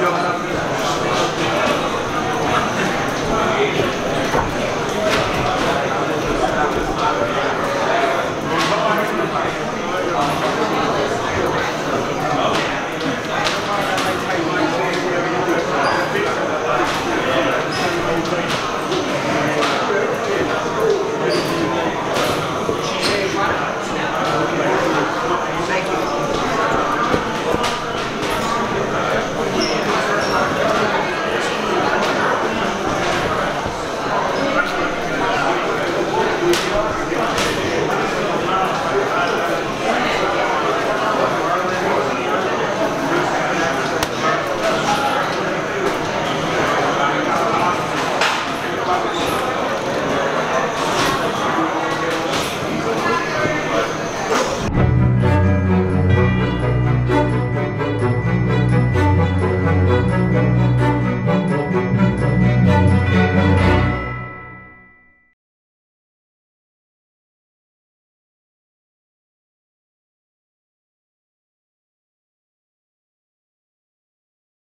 Yo.